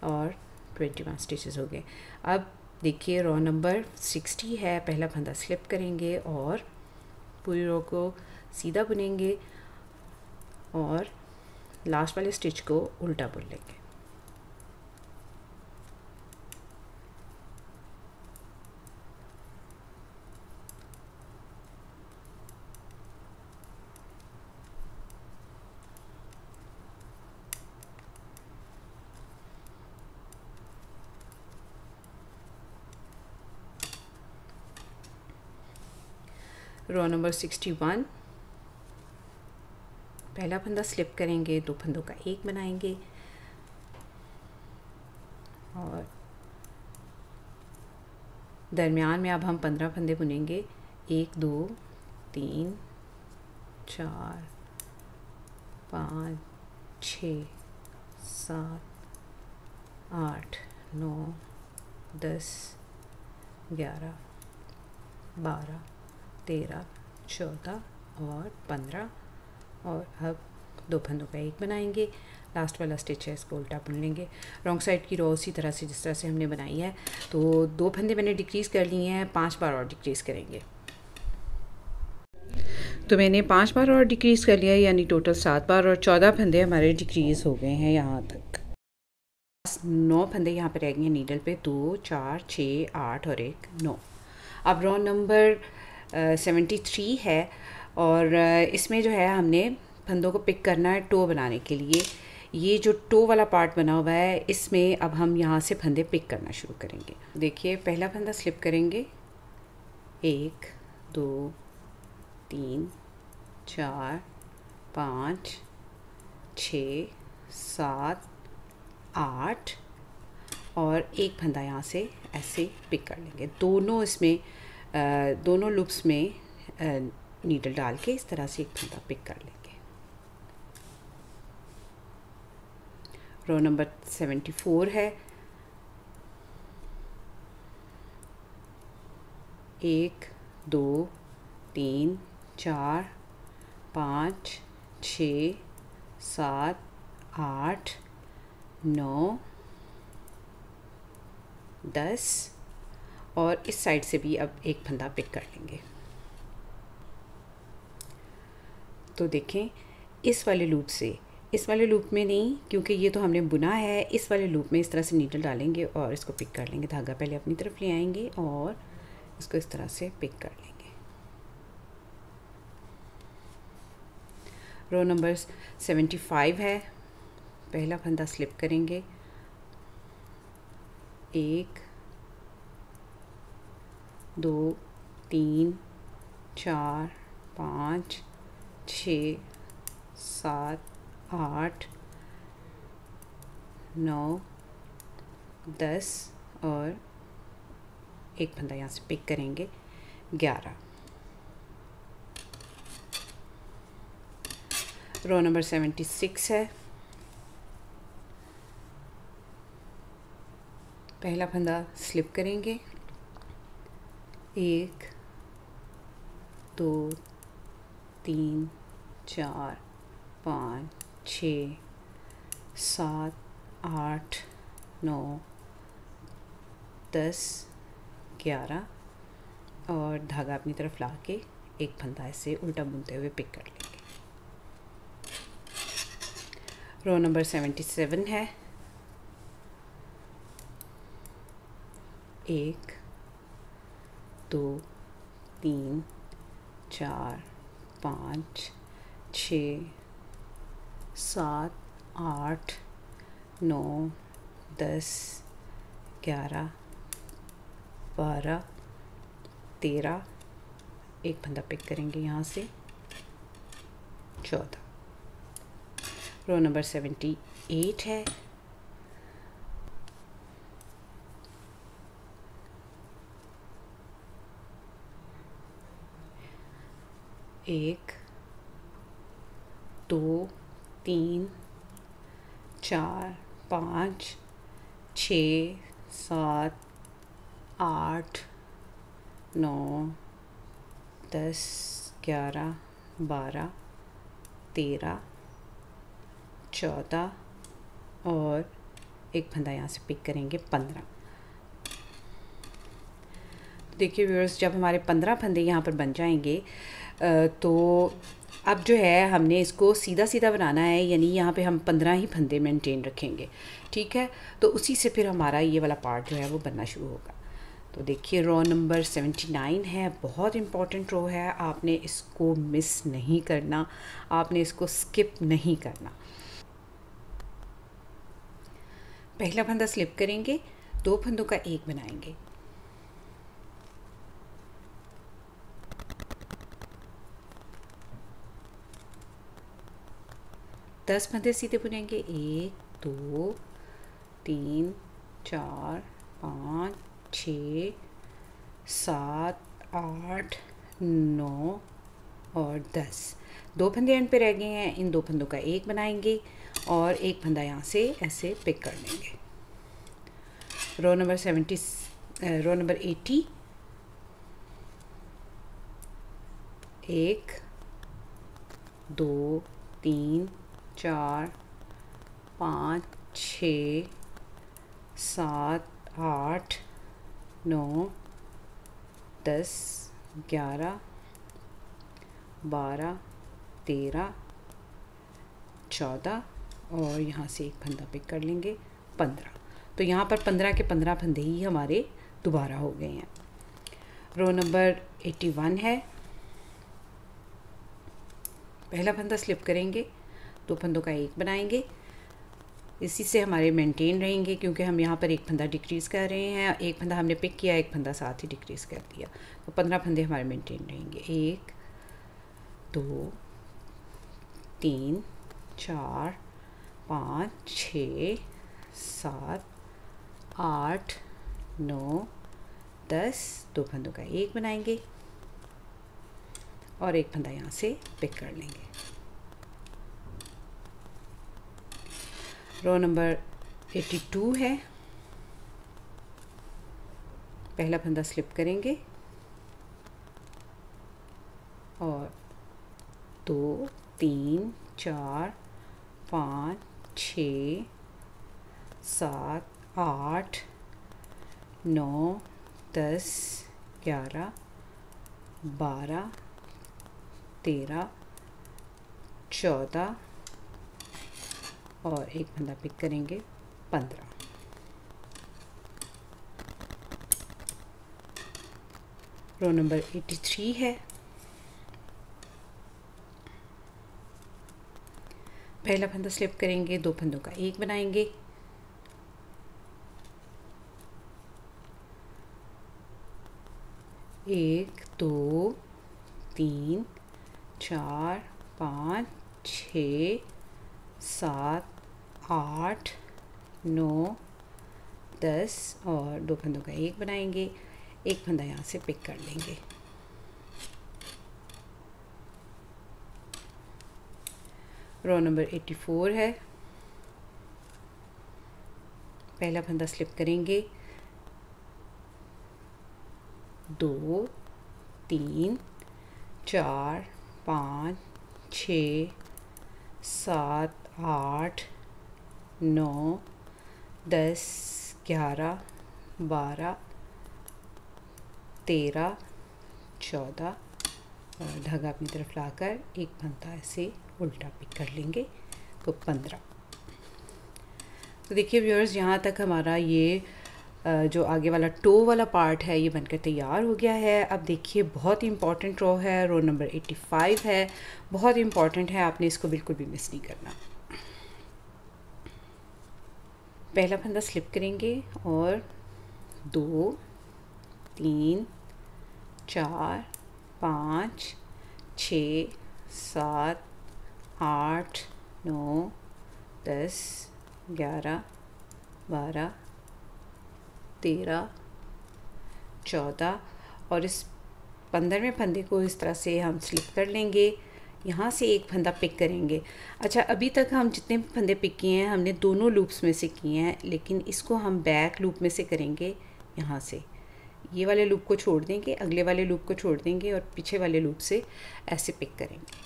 और ट्वेंटी वन स्टिचेस हो गए। अब देखिए रॉ नंबर सिक्सटी है, पहला फंदा स्लिप करेंगे और पूरी रो को सीधा बुनेंगे और लास्ट वाले स्टिच को उल्टा बुन लेंगे। रो नंबर सिक्सटी वन पहला फंदा स्लिप करेंगे, दो फंदों का एक बनाएँगे। और दरमियान में अब हम पंद्रह फंदे बुनेंगे। एक, दो, तीन, चार, पाँच, छ, सात, आठ, नौ, दस, ग्यारह, बारह, तेरह, चौदह और पंद्रह। और अब दो फंदों का एक बनाएँगे। लास्ट वाला स्टिच है इसको उल्टा बुन लेंगे। रॉन्ग साइड की रो उसी तरह से जिस तरह से हमने बनाई है। तो दो फंदे मैंने डिक्रीज़ कर लिए हैं, पाँच बार और डिक्रीज़ करेंगे। तो मैंने पाँच बार और डिक्रीज़ कर लिया यानी टोटल सात बार और चौदह फंदे हमारे डिक्रीज़ हो गए हैं यहाँ तक। नौ फंदे यहाँ पर रह गए हैं नीडल पे। दो, चार छः आठ और एक, नौ। अब रॉ नंबर सेवेंटी थ्री है। और इसमें जो है हमने फंदों को पिक करना है टो बनाने के लिए। ये जो टो वाला पार्ट बना हुआ है, इसमें अब हम यहाँ से फंदे पिक करना शुरू करेंगे। देखिए, पहला फंदा स्लिप करेंगे। एक, दो, तीन, चार, पाँच, छ, सात, आठ और एक फंदा यहाँ से ऐसे पिक कर लेंगे। दोनों इसमें दोनों लुप्स में नीडल डाल के इस तरह से एक फंदा पिक कर लेंगे। रो नंबर सेवेंटी फोर है। एक, दो, तीन, चार, पाँच, छ, सात, आठ, नौ, दस और इस साइड से भी अब एक फंदा पिक कर लेंगे। तो देखें, इस वाले लूप से। इस वाले लूप में नहीं, क्योंकि ये तो हमने बुना है, इस वाले लूप में इस तरह से नीडल डालेंगे और इसको पिक कर लेंगे। धागा पहले अपनी तरफ़ ले आएँगे और इसको इस तरह से पिक कर लेंगे। रो नंबर सेवेंटी फाइव है। पहला फंदा स्लिप करेंगे। एक, दो, तीन, चार, पाँच छ सात, आठ, नौ, दस और एक बंदा यहाँ से पिक करेंगे, ग्यारह। रो नंबर सेवेंटी सिक्स है। पहला फंदा स्लिप करेंगे। एक, दो तीन, चार, पाँच, छ, सात, आठ, नौ, दस, ग्यारह और धागा अपनी तरफ़ ला के एक फंदा ऐसे उल्टा बुनते हुए पिक कर लेंगे। रो नंबर सेवेंटी सेवन है। एक, दो, तीन, चार पाँच, छ, सात, आठ, नौ, दस, ग्यारह, बारह, तेरह। एक बंदा पिक करेंगे यहाँ से। चौदह। रो नंबर सेवेंटी एट है। एक, दो, तीन, चार, पाँच, छ, सात, आठ, नौ, दस, ग्यारह, बारह, तेरह, चौदह और एक बंदा यहाँ से पिक करेंगे पंद्रह। देखिए व्यूअर्स जब हमारे पंद्रह फंदे यहाँ पर बन जाएँगे तो अब जो है, हमने इसको सीधा सीधा बनाना है, यानी यहाँ पे हम पंद्रह ही फंदे मेंटेन रखेंगे, ठीक है? तो उसी से फिर हमारा ये वाला पार्ट जो है, वो बनना शुरू होगा। तो देखिए रो नंबर सेवेंटी नाइन है, बहुत इंपॉर्टेंट रो है, आपने इसको मिस नहीं करना, आपने इसको स्किप नहीं करना। पहला फंदा स्लिप करेंगे, दो फंदों का एक बनाएँगे। दस फंदे सीधे बुनेंगे। एक, दो, तीन, चार, पाँच, छ, सात, आठ, नौ और दस। दो फंदे एंड पे रह गए हैं। इन दो फंदों का एक बनाएँगे और एक फंदा यहाँ से ऐसे पिक कर लेंगे। Row number seventy row number eighty एक, दो, तीन चार, पाँच, छ, सात, आठ, नौ, दस, ग्यारह, बारह, तेरह, चौदह और यहाँ से एक फंदा पिक कर लेंगे, पंद्रह। तो यहाँ पर पंद्रह के पंद्रह फंदे ही हमारे दोबारा हो गए हैं। रो नंबर एट्टी वन है। पहला फंदा स्लिप करेंगे। दो फंदों का एक बनाएँगे। इसी से हमारे मेंटेन रहेंगे क्योंकि हम यहाँ पर एक फंदा डिक्रीज़ कर रहे हैं। एक फंदा हमने पिक किया, एक फंदा साथ ही डिक्रीज़ कर दिया। तो पंद्रह फंदे हमारे मेंटेन रहेंगे। एक, दो, तीन, चार, पाँच, छ, सात, आठ, नौ, दस दो फंदों का एक बनाएँगे। और एक फंदा यहाँ से पिक कर लेंगे। रो नंबर 82 है। पहला फंदा स्लिप करेंगे। और दो, तीन, चार, पाँच, छ, सात, आठ, नौ, दस, ग्यारह, बारह, तेरह, चौदह और एक फंदा पिक करेंगे, पंद्रह। रो नंबर एटी थ्री है। पहला फंदा स्लिप करेंगे, दो फंदों का एक बनाएँगे। एक, दो, तीन, चार, पाँच, छ, सात आठ, नौ, दस और दो फंदों का एक बनाएँगे। एक फंदा यहाँ से पिक कर लेंगे। रो नंबर एट्टी फोर है। पहला फंदा स्लिप करेंगे। दो, तीन, चार, पाँच, छ, सात, आठ नौ, दस, ग्यारह, बारह, तेरह, चौदह, और धागा अपनी तरफ़ लाकर एक फंदा ऐसे उल्टा पिक कर लेंगे तो पंद्रह। तो देखिए व्यूअर्स यहाँ तक हमारा ये जो आगे वाला टो वाला पार्ट है, ये बनकर तैयार हो गया है। अब देखिए, बहुत ही इंपॉर्टेंट रो है रो नंबर 85 है। बहुत इंपॉर्टेंट है, आपने इसको बिल्कुल भी मिस नहीं करना। पहला फंदा स्लिप करेंगे और दो, तीन, चार, पाँच, छ, सात, आठ, नौ, दस, ग्यारह, बारह, तेरह, चौदह और इस पंद्रहवें फंदे को इस तरह से हम स्लिप कर लेंगे। यहाँ से एक फंदा पिक करेंगे। अच्छा अभी तक हम जितने फंदे पिक किए हैं, हमने दोनों लूप्स में से किए हैं, लेकिन इसको हम बैक लूप में से करेंगे यहाँ से। ये वाले लूप को छोड़ देंगे, अगले वाले लूप को छोड़ देंगे और पीछे वाले लूप से ऐसे पिक करेंगे।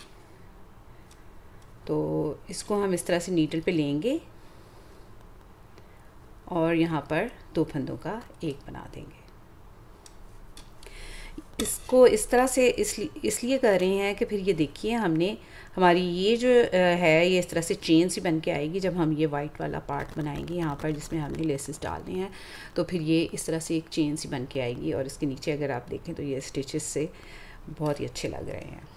तो इसको हम इस तरह से नीडल पे लेंगे और यहाँ पर दो फंदों का एक बना देंगे। इसको इस तरह से इसलिए इसलिए कर रहे हैं कि फिर ये देखिए हमने, हमारी ये जो है, ये इस तरह से चेन सी बन के आएगी जब हम ये वाइट वाला पार्ट बनाएँगे यहाँ पर जिसमें हमने लेसेस डालने हैं तो फिर ये इस तरह से एक चेन सी बन के आएगी और इसके नीचे अगर आप देखें तो ये स्टिचेस से बहुत ही अच्छे लग रहे हैं।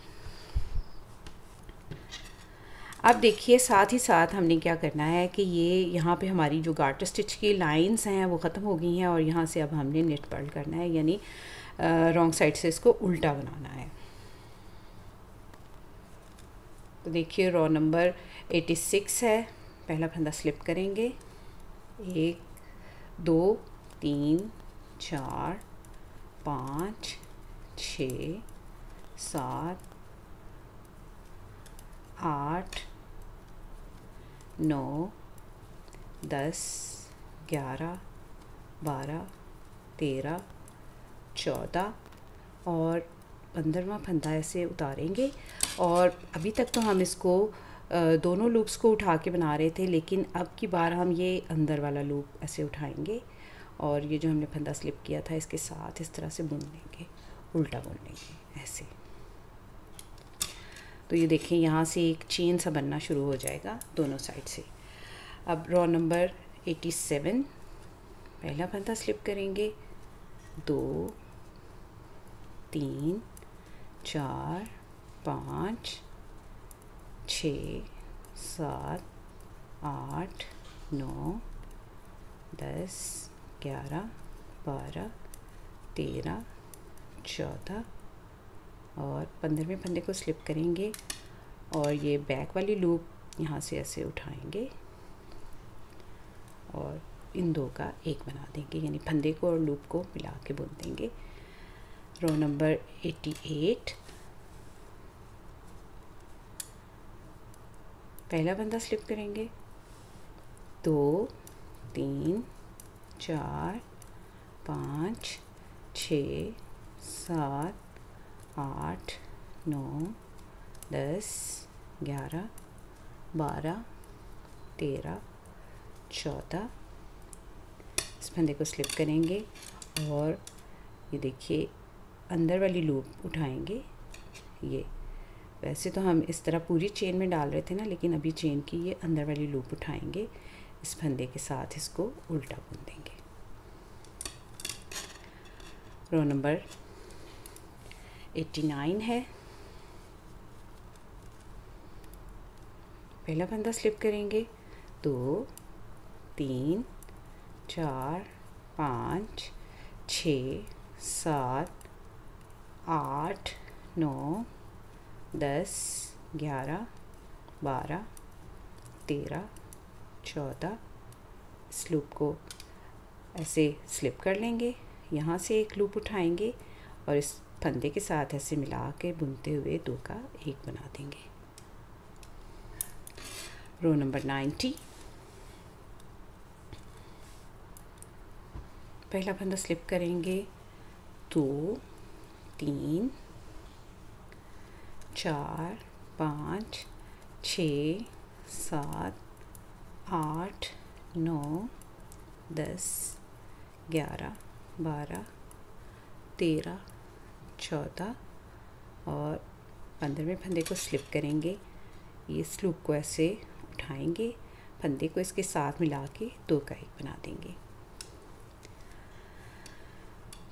अब देखिए साथ ही साथ हमने क्या करना है कि ये यहाँ पे हमारी जो गार्टर स्टिच की लाइंस हैं वो ख़त्म हो गई हैं और यहाँ से अब हमने नेट पर्ल करना है, यानी रॉन्ग साइड से इसको उल्टा बनाना है। तो देखिए रॉ नंबर 86 है। पहला फंदा स्लिप करेंगे। एक, दो, तीन, चार, पाँच, छ, सात, आठ, नौ, दस, ग्यारह, बारह, तेरह चौदह और पंद्रवा फंदा ऐसे उतारेंगे। और अभी तक तो हम इसको दोनों लूप्स को उठा के बना रहे थे, लेकिन अब की बार हम ये अंदर वाला लूप ऐसे उठाएँगे और ये जो हमने फंदा स्लिप किया था, इसके साथ इस तरह से बुन लेंगे, उल्टा बुन लेंगे, ऐसे। तो ये देखें, यहाँ से एक चेन सा बनना शुरू हो जाएगा दोनों साइड से। अब रॉ नंबर 87 पहला फंदा स्लिप करेंगे, दो तीन, चार, पाँच, छ, सात, आठ, नौ, दस, ग्यारह, बारह, तेरह, चौदह और पंद्रहवें फंदे को स्लिप करेंगे और ये बैक वाली लूप यहाँ से ऐसे उठाएँगे और इन दो का एक बना देंगे, यानी फंदे को और लूप को मिला के बुन देंगे। नंबर एटी एट पहला बंदा स्लिप करेंगे। दो, तीन, चार, पाँच, छ, सात, आठ, नौ, दस, ग्यारह, बारह, तेरह, चौदह। इस बंदे को स्लिप करेंगे और ये देखिए अंदर वाली लूप उठाएँगे। ये। वैसे तो हम इस तरह पूरी चेन में डाल रहे थे ना, लेकिन अभी चेन की ये अंदर वाली लूप उठाएँगे। इस फंदे के साथ इसको उल्टा बुन देंगे। रो नंबर 89 है। पहला फंदा स्लिप करेंगे। दो, तीन, चार, पाँच, छ, सात आठ, नौ, दस, ग्यारह, बारह, तेरह, चौदह। इस लूप को ऐसे स्लिप कर लेंगे, यहाँ से एक लूप उठाएँगे और इस फंदे के साथ ऐसे मिला के बुनते हुए दो का एक बना देंगे। रो नंबर नाइन्टी पहला फंदा स्लिप करेंगे, दो तीन, चार, पाँच, छ, सात, आठ, नौ, दस, ग्यारह, बारह, तेरह, चौदह और पंद्रहवें फंदे को स्लिप करेंगे। ये स्लूप को ऐसे उठाएँगे, फंदे को इसके साथ मिला के दो का एक बना देंगे।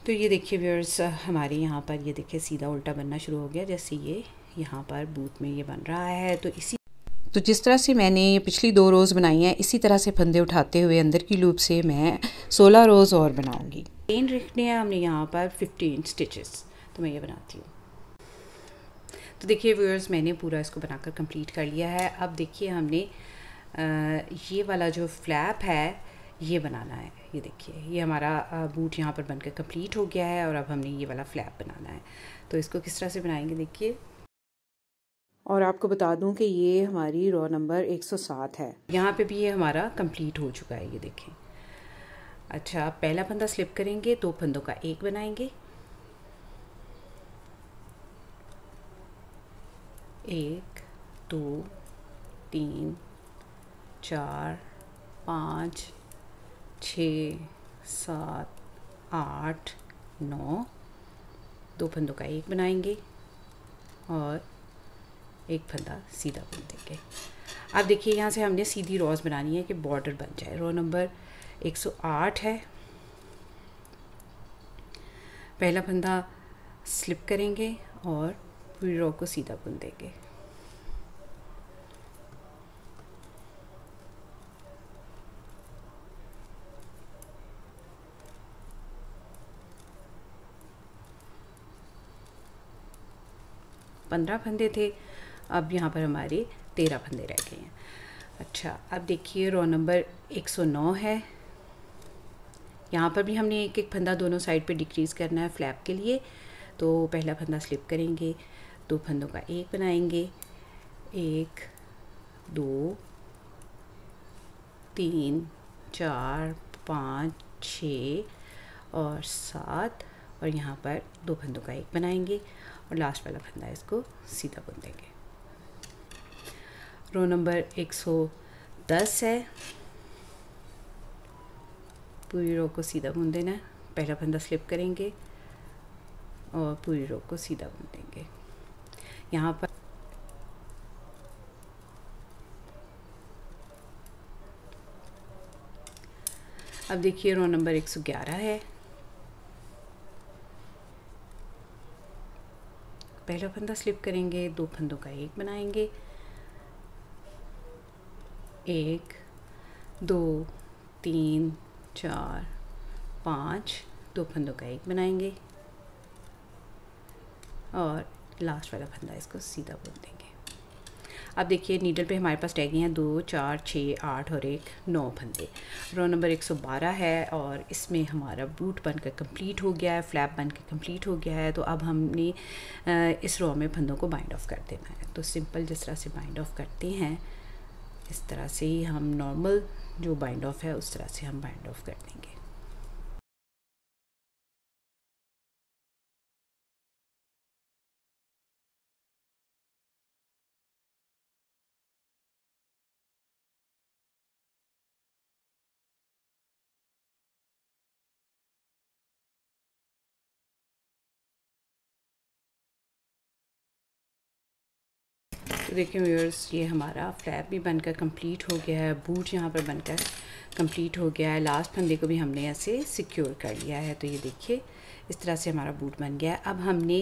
तो ये देखिए व्यूअर्स हमारे यहाँ पर ये देखिए सीधा उल्टा बनना शुरू हो गया जैसे ये यहाँ पर बूथ में ये बन रहा है। तो इसी तो जिस तरह से मैंने पिछली दो रोज़ बनाई हैं इसी तरह से फंदे उठाते हुए अंदर की लूप से मैं सोलह रोज़ और बनाऊँगी। पेन रखने हैं हमने यहाँ पर फिफ्टीन स्टिचेस तो मैं ये बनाती हूँ। तो देखिए व्यूअर्स मैंने पूरा इसको बनाकर कंप्लीट कर लिया है। अब देखिए हमने आ, ये वाला जो फ्लैप है ये बनाना है। ये देखिए ये हमारा बूट यहाँ पर बनकर कंप्लीट हो गया है और अब हमने ये वाला फ्लैप बनाना है। तो इसको किस तरह से बनाएँगे देखिए? और आपको बता दूँ कि ये हमारी रो नंबर 107 है। यहाँ पे भी ये हमारा कंप्लीट हो चुका है ये देखें। अच्छा पहला फंदा स्लिप करेंगे दो फंदों का एक बनाएँगे। एक दो तीन चार पाँच छ, सात, आठ, नौ दो फंदों का एक बनाएँगे और एक फंदा सीधा बुन देंगे। अब देखिए, यहाँ से हमने सीधी रोज़ बनानी है कि बॉर्डर बन जाए। रो नंबर 108 है। पहला फंदा स्लिप करेंगे और पूरी रो को सीधा बुन देंगे। पंद्रह फंदे थे, अब यहाँ पर हमारे तेरह फंदे रह गए हैं। अच्छा अब देखिए रो नंबर 109 है। यहाँ पर भी हमने एक एक फंदा दोनों साइड पे डिक्रीज़ करना है फ्लैप के लिए तो पहला फंदा स्लिप करेंगे, दो फंदों का एक बनाएँगे, एक, दो, तीन, चार, पाँच, छ और सात, और यहाँ पर दो फंदों का एक बनाएँगे। और लास्ट वाला फंदा इसको सीधा बुन देंगे। रो नंबर 110 है। पूरी रो को सीधा बुन देना है। पहला फंदा स्लिप करेंगे और पूरी रो को सीधा बुन देंगे। यहाँ पर अब देखिए रो नंबर 111 है। पहला फंदा स्लिप करेंगे, दो फंदों का एक बनाएँगे। एक, दो, तीन, चार, पाँच, दो फंदों का एक बनाएँगे। और लास्ट वाला फंदा इसको सीधा बोल देंगे। अब देखिए नीडल पे हमारे पास टैगे हैं, दो, चार छः आठ और एक, नौ फंदे। रो नंबर एक सौ बारह है और इसमें हमारा बूट बनकर कंप्लीट हो गया है फ्लैप बन के कंप्लीट हो गया है तो अब हमने इस रो में फंदों को बाइंड ऑफ़ कर देना है। तो सिंपल जिस तरह से बाइंड ऑफ़ करते हैं, इस तरह से ही हम नॉर्मल जो बाइंड ऑफ़ है, उस तरह से हम बाइंड ऑफ़ कर देंगे। देखिए व्यूअर्स ये हमारा फ्लैप भी बनकर कंप्लीट हो गया है बूट यहाँ पर बनकर कंप्लीट हो गया है। लास्ट फंदे को भी हमने ऐसे सिक्योर कर लिया है। तो ये देखिए, इस तरह से हमारा बूट बन गया है। अब हमने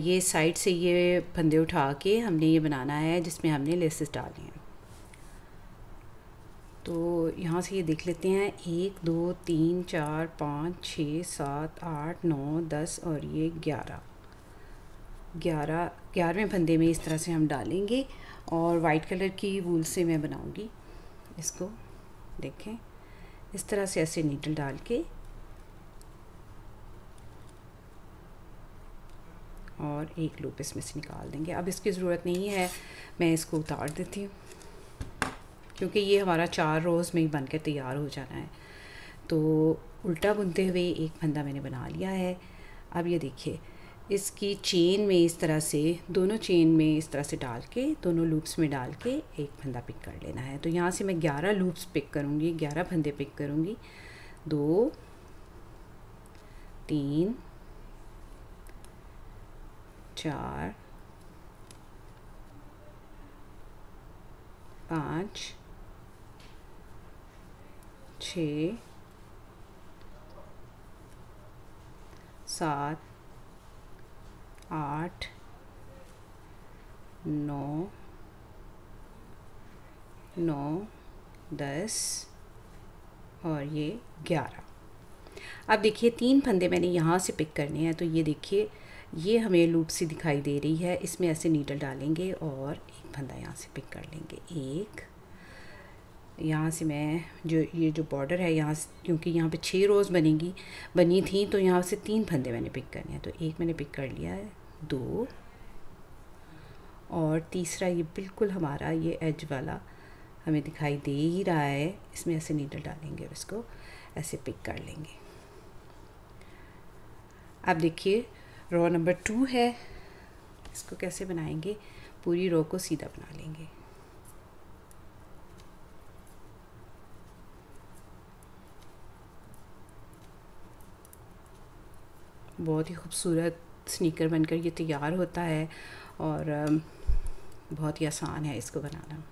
ये साइड से ये फंदे उठा के हमने ये बनाना है, जिसमें हमने लेसेस डाले हैं। तो यहाँ से ये देख लेते हैं, एक, दो, तीन, चार, पाँच, छः, सात, आठ, नौ, दस और ये ग्यारह। ग्यारह, ग्यारहवें फंदे में इस तरह से हम डालेंगे और वाइट कलर की वूल से मैं बनाऊँगी। इसको देखें। इस तरह से ऐसे नीडल डाल के। और एक लूप इसमें से निकाल देंगे। अब इसकी ज़रूरत नहीं है, मैं इसको उतार देती हूँ। क्योंकि ये हमारा चार रोज़ में ही बन के तैयार हो जाना है। तो उल्टा बुनते हुए एक फंदा मैंने बना लिया है। अब ये देखिए इसकी चेन में इस तरह से, दोनों चेन में इस तरह से डाल के, दोनों लूप्स में डाल के एक फंदा पिक कर लेना है। तो यहाँ से मैं ग्यारह लूप्स पिक करूँगी, ग्यारह फंदे पिक करूँगी। दो, तीन, चार, पाँच, छ, सात आठ, नौ नौ, दस और ये ग्यारह। अब देखिए, तीन फंदे मैंने यहाँ से पिक करने हैं तो ये देखिए, ये हमें लूप सी दिखाई दे रही है, इसमें ऐसे नीडल डालेंगे और एक फंदा यहाँ से पिक कर लेंगे। एक यहाँ से मैं जो, ये जो बॉर्डर है, यहाँ से, क्योंकि यहाँ पे छः रोज़ बनेगी, बनी थी तो यहाँ से तीन फंदे मैंने पिक करने हैं। तो एक मैंने पिक कर लिया है, दो, और तीसरा ये बिल्कुल हमारा, ये एज वाला हमें दिखाई दे ही रहा है। इसमें ऐसे नीडल डालेंगे और इसको ऐसे पिक कर लेंगे। अब देखिए रो नंबर टू है। इसको कैसे बनाएँगे? पूरी रो को सीधा बना लेंगे। बहुत ही खूबसूरत स्नीकर बनकर ये तैयार होता है और बहुत ही आसान है इसको बनाना।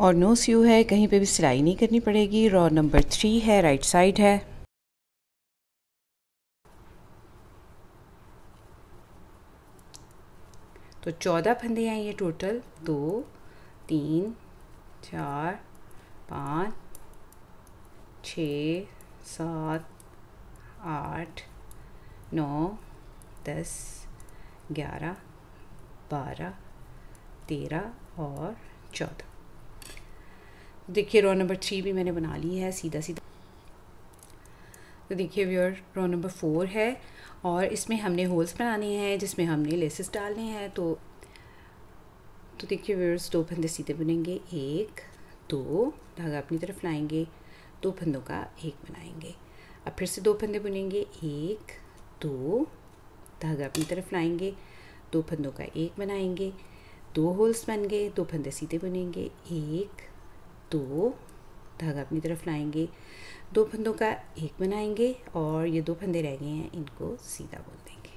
और नो स्यू है, कहीं पे भी सिलाई नहीं करनी पड़ेगी। रॉ नंबर थ्री है राइट साइड है। तो चौदह फंदे हैं ये टोटल दो, तीन चार, पाँच, छ, सात, आठ, नौ, दस, ग्यारह, बारह, तेरह और चौदह। देखिए रो नंबर थ्री भी मैंने बना ली है, सीधा सीधा। तो देखिए व्यूअर रो नंबर फोर है और इसमें हमने होल्स बनाने हैं जिसमें हमने लेसेस डालने हैं तो तो देखिए व्यवर्स दो फंदे सीधे बुनेंगे। एक, दो, धागा अपनी तरफ़ लाएँगे, दो फंदों का एक बनाएँगे। अब फिर से दो फंदे बुनेंगे। एक, दो, धागा अपनी तरफ़ लाएँगे, दो फंदों का एक बनाएँगे। दो होल्स बन गए, दो फंदे सीधे बुनेंगे। एक, दो, धागा अपनी तरफ़ लाएँगे, दो फंदों का एक बनाएँगे और ये दो फंदे रह गए हैं, इनको सीधा बोल देंगे।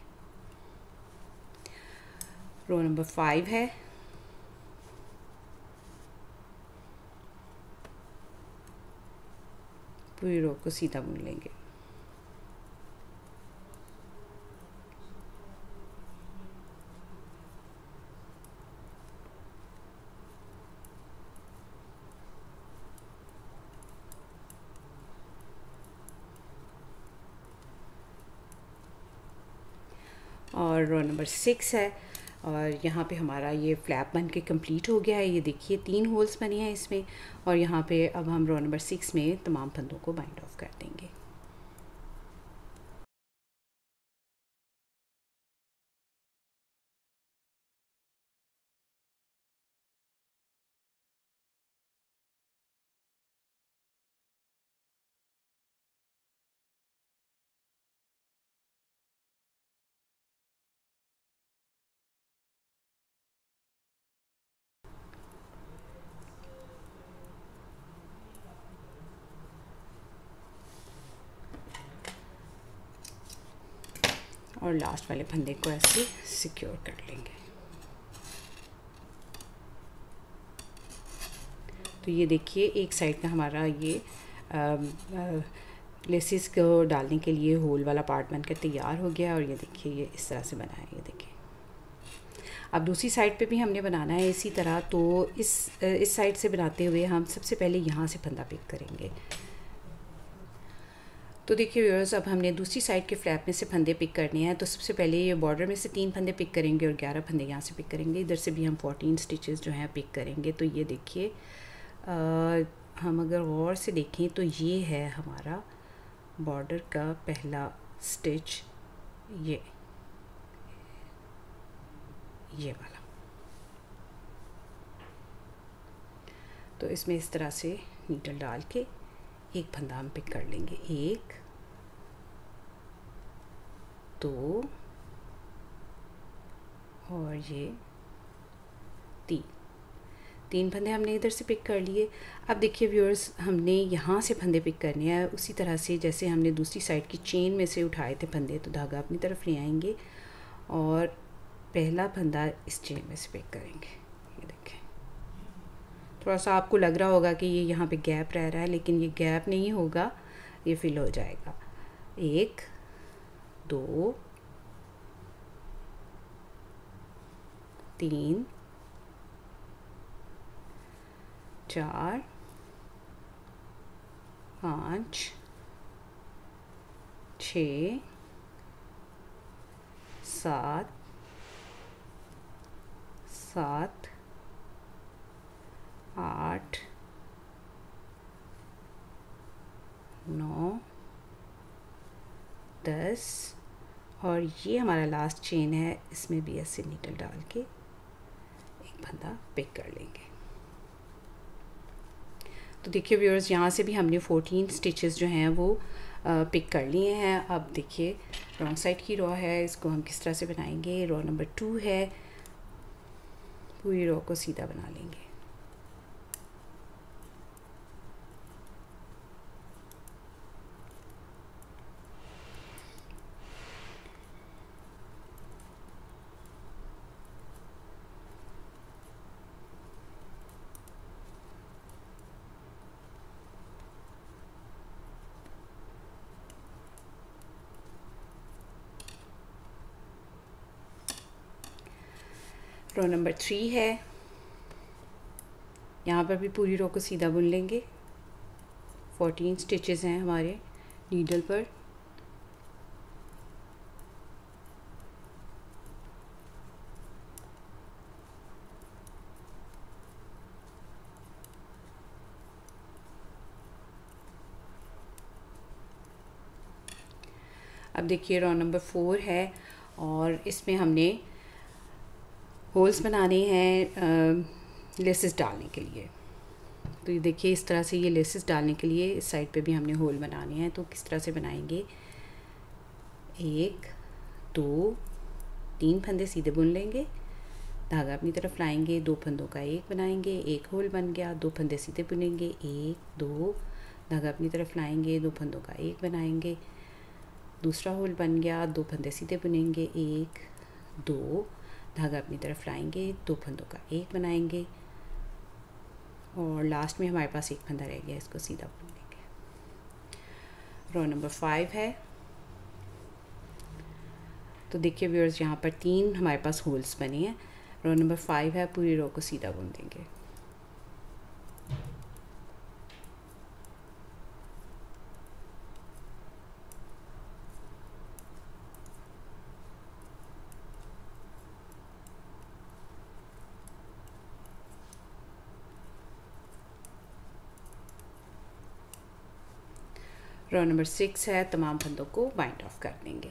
रो नंबर फाइव है। पूरी रो को सीधा बुन लेंगे। और रो नंबर सिक्स है। और यहाँ पे हमारा ये फ्लैप बन के कंप्लीट हो गया है। ये देखिए, तीन होल्स बने हैं इसमें और यहाँ पे अब हम रो नंबर सिक्स में तमाम फंदों को बाइंड ऑफ़ कर देंगे। और लास्ट वाले फंदे को ऐसे सिक्योर कर लेंगे। तो ये देखिए, एक साइड का हमारा ये लेसिस को डालने के लिए होल वाला पार्ट बनकर तैयार हो गया और ये देखिए, ये इस तरह से बना है, ये देखिए। अब दूसरी साइड पे भी हमने बनाना है इसी तरह तो इस इस साइड से बनाते हुए हम सबसे पहले यहाँ से फंदा पिक करेंगे। तो देखिए व्यूअर्स अब हमने दूसरी साइड के फ्लैप में से फंदे पिक करने हैं तो सबसे पहले ये बॉर्डर में से तीन फंदे पिक करेंगे और ग्यारह फंदे यहाँ से पिक करेंगे। इधर से भी हम फोर्टीन स्टिचेस जो हैं पिक करेंगे तो ये देखिए हम अगर गौर से देखें तो ये है हमारा बॉर्डर का पहला स्टिच ये ये वाला। तो इसमें इस तरह से नीडल डाल के एक फंदा हम पिक कर लेंगे। एक, दो, और ये तीन। तीन फंदे हमने इधर से पिक कर लिए। अब देखिए व्यूअर्स हमने यहाँ से फंदे पिक करने हैं। उसी तरह से जैसे हमने दूसरी साइड की चेन में से उठाए थे फंदे तो धागा अपनी तरफ़ ले आएँगे और पहला फंदा इस चेन में से पिक करेंगे। ये देखें। थोड़ा सा आपको लग रहा होगा कि ये यहाँ पे गैप रह रहा है, लेकिन ये गैप नहीं होगा, ये फिल हो जाएगा। एक, दो, तीन, चार, पाँच, छ, सात सात आठ, नौ, दस, और ये हमारा लास्ट चेन है, इसमें भी ऐसे नीडल डाल के एक बंदा पिक कर लेंगे। तो देखिए व्यूअर्स यहाँ से भी हमने फोर्टीन स्टिचेस जो हैं वो पिक कर लिए हैं। अब देखिए रॉन्ग साइड की रॉ है, इसको हम किस तरह से बनाएँगे? रॉ नंबर टू है, पूरी रॉ को सीधा बना लेंगे। रो नंबर थ्री है। यहाँ पर भी पूरी रो को सीधा बुन लेंगे। फोर्टीन स्टिचेस हैं हमारे नीडल पर। अब देखिए रो नंबर फोर है और इसमें हमने होल्स बनाने हैं लेसेस डालने के लिए। तो ये देखिए, इस तरह से ये लेसेस डालने के लिए इस साइड पे भी हमने होल बनाने हैं। तो किस तरह से बनाएँगे? एक, दो, तीन फंदे सीधे बुन लेंगे। धागा अपनी तरफ़ लाएँगे, दो फंदों का एक बनाएँगे, एक होल बन गया, दो फंदे सीधे बुनेंगे, एक, दो, धागा अपनी तरफ़ लाएँगे, दो फंदों का एक बनाएँगे। दूसरा होल बन गया, दो फंदे सीधे बुनेंगे, एक, दो धागा अपनी तरफ़ लाएँगे, दो फंदों का एक बनाएँगे और लास्ट में हमारे पास एक फंदा रह गया, इसको सीधा बुन लेंगे। रो नंबर फाइव है। तो देखिए व्यूअर्स यहाँ पर तीन हमारे पास होल्स बने हैं। रो नंबर फाइव है, पूरी रो को सीधा बुन देंगे। रो नंबर सिक्स है तमाम फंदों को बाइंड ऑफ़ कर देंगे।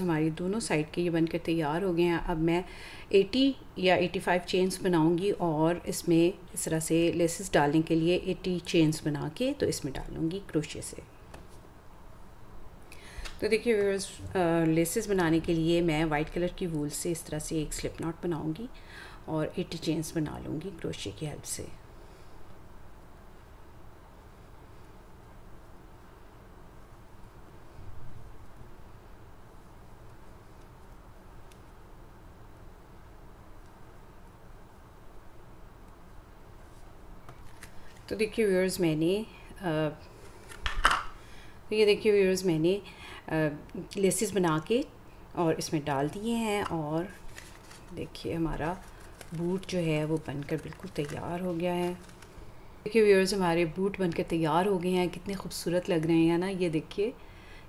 हमारी दोनों साइड के ये बनकर तैयार हो गए हैं। अब मैं 80 या 85 चेन्स बनाऊँगी और इसमें इस तरह से लेसेस डालने के लिए 80 चेन्स बना के तो इसमें डालूँगी क्रोशे से। तो देखिए व्यूअर्स लेसेस बनाने के लिए मैं वाइट कलर की वूल से इस तरह से एक स्लिप नॉट बनाऊँगी और 80 चेन्स बना लूँगी क्रोशे की हेल्प से। तो देखिए व्यूअर्स मैंने तो ये देखिए व्यूअर्स मैंने लेसिस बना के और इसमें डाल दिए हैं और देखिए हमारा बूट जो है वो बनकर बिल्कुल तैयार हो गया है। देखिए व्यूअर्स हमारे बूट बनकर तैयार हो गए हैं, कितने खूबसूरत लग रहे हैं ना? ये देखिए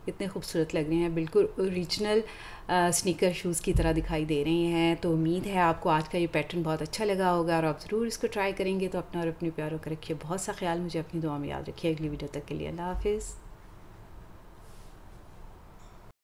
कितने खूबसूरत लग रहे हैं। बिल्कुल ओरिजिनल स्नीकर शूज़ की तरह दिखाई दे रहे हैं। तो उम्मीद है आपको आज का ये पैटर्न बहुत अच्छा लगा होगा और आप ज़रूर इसको ट्राई करेंगे तो अपना और अपने प्यारों का रखिए। बहुत सा ख्याल मुझे अपनी दुआ में याद रखिए। अगली वीडियो तक के लिए अल्लाह हाफिज़।